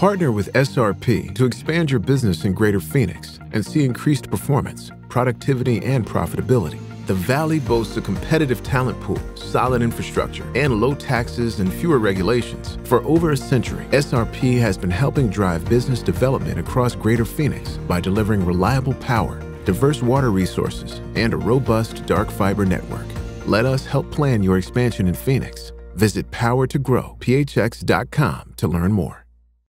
Partner with SRP to expand your business in Greater Phoenix and see increased performance, productivity, and profitability. The Valley boasts a competitive talent pool, solid infrastructure, and low taxes and fewer regulations. For over a century, SRP has been helping drive business development across Greater Phoenix by delivering reliable power, diverse water resources, and a robust dark fiber network. Let us help plan your expansion in Phoenix. Visit powertogrowphx.com to learn more.